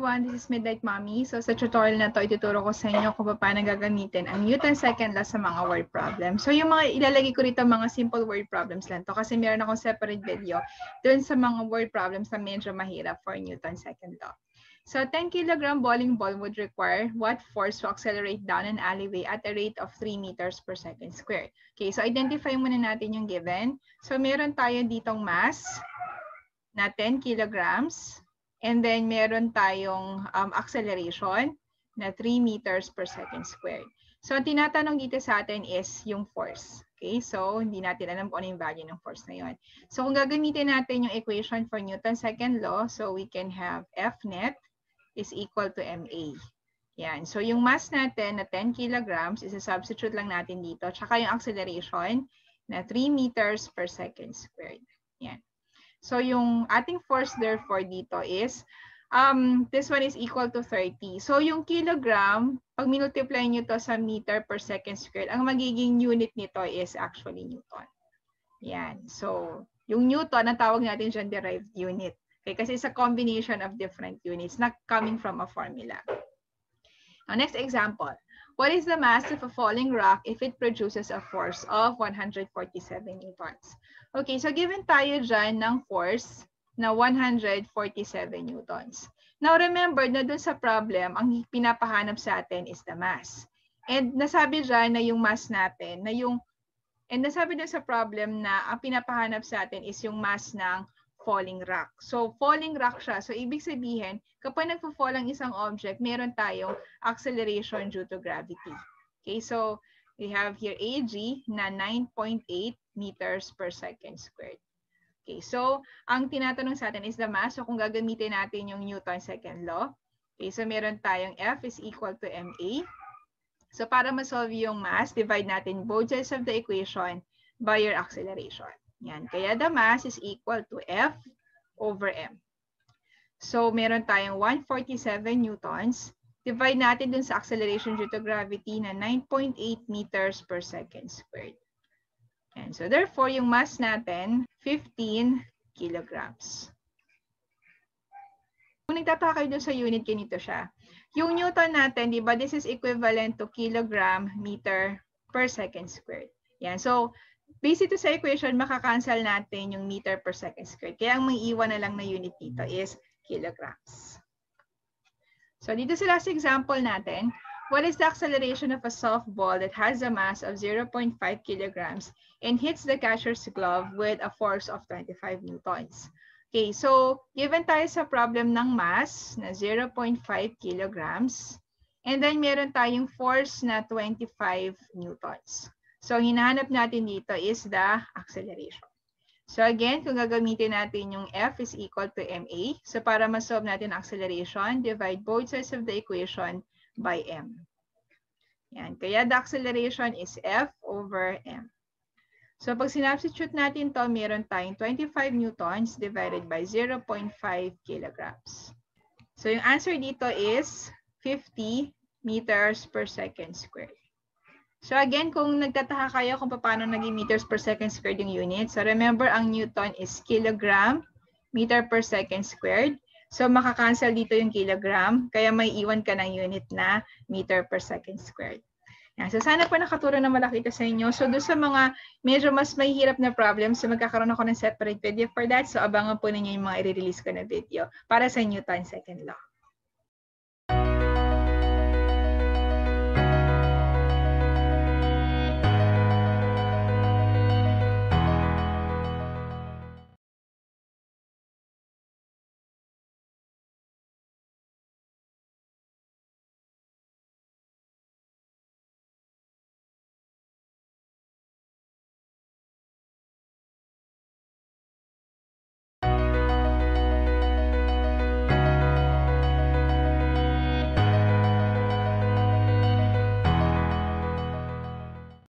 everyone, this is Midnight Mommy. So sa tutorial na to, ituturo ko sa inyo kung paano gagamitin ang Newton second law sa mga word problems. So yung mga ilalagay ko rito mga simple word problems lang to kasi meron akong separate video dun sa mga word problems na medyo mahirap for Newton second law. So 10 kilogram bowling ball would require what force to accelerate down an alleyway at a rate of 3 meters per second squared. Okay, so identify muna natin yung given. So meron tayo ditong mass na 10 kilograms And then meron tayong um, acceleration na 3 meters per second squared. So ang tinatanong dito sa atin is yung force. Okay, so hindi natin alam kung ano yung value ng force na yun. So kung gagamitin natin yung equation for Newton's second law, so we can have F net is equal to MA. Yan. So yung mass natin na 10 kilograms, isa-substitute lang natin dito. Tsaka yung acceleration na 3 meters per second squared. Yan. So yung ating force therefore dito is, um, this one is equal to 30. So yung kilogram, pag multiply nyo to sa meter per second squared, ang magiging unit nito is actually Newton. Yan. So yung Newton, ang tawag natin dyan derived unit. Okay, kasi it's a combination of different units not coming from a formula. Now, next example. What is the mass of a falling rock if it produces a force of 147 newtons? Okay, so given tayo dyan ng force na 147 newtons. Now remember na dun sa problem, ang pinapahanap sa atin is the mass. And nasabi dyan na yung mass natin, na yung, and nasabi dun sa problem na ang pinapahanap sa atin is yung mass ng falling rock. So, falling rock siya. So, ibig sabihin, kapag nagpo-fall ang isang object, meron tayong acceleration due to gravity. Okay, so, we have here AG na 9.8 meters per second squared. Okay, so, ang tinatanong sa atin is the mass. So, kung gagamitin natin yung Newton second law, okay, so meron tayong F is equal to MA. So, para ma-solve yung mass, divide natin both sides of the equation by your acceleration. Yan. Kaya the mass is equal to F over M. So, meron tayong 147 newtons. Divide natin dun sa acceleration due to gravity na 9.8 meters per second squared. And so, therefore, yung mass natin, 15 kilograms. Kung nagtataka kayo dun sa unit, ganito siya. Yung newton natin, di ba, this is equivalent to kilogram meter per second squared. Yan. So, Based ito sa equation, makakancel natin yung meter per second squared. Kaya ang may iwan na lang na unit dito is kilograms. So dito sa last example natin, what is the acceleration of a softball that has a mass of 0.5 kilograms and hits the catcher's glove with a force of 25 newtons? Okay, so given tayo sa problem ng mass na 0.5 kilograms, and then meron tayong force na 25 newtons. So, hinahanap natin dito is the acceleration. So, again, kung gagamitin natin yung F is equal to MA, so para ma-solve natin acceleration, divide both sides of the equation by M. Yan. Kaya the acceleration is F over M. So, pag sinubstitute natin to, meron tayong 25 newtons divided by 0.5 kilograms. So, yung answer dito is 50 meters per second squared. So again, kung nagtataka kayo kung paano naging meters per second squared yung unit, so remember ang Newton is kilogram meter per second squared. So makakancel dito yung kilogram, kaya may iwan ka ng unit na meter per second squared. Yan. So sana po nakaturo na malaki ito sa inyo. So doon sa mga medyo mas mahihirap na problems, so magkakaroon ako ng separate video for that. So abangan po ninyo yung mga i-release ko na video para sa Newton second law.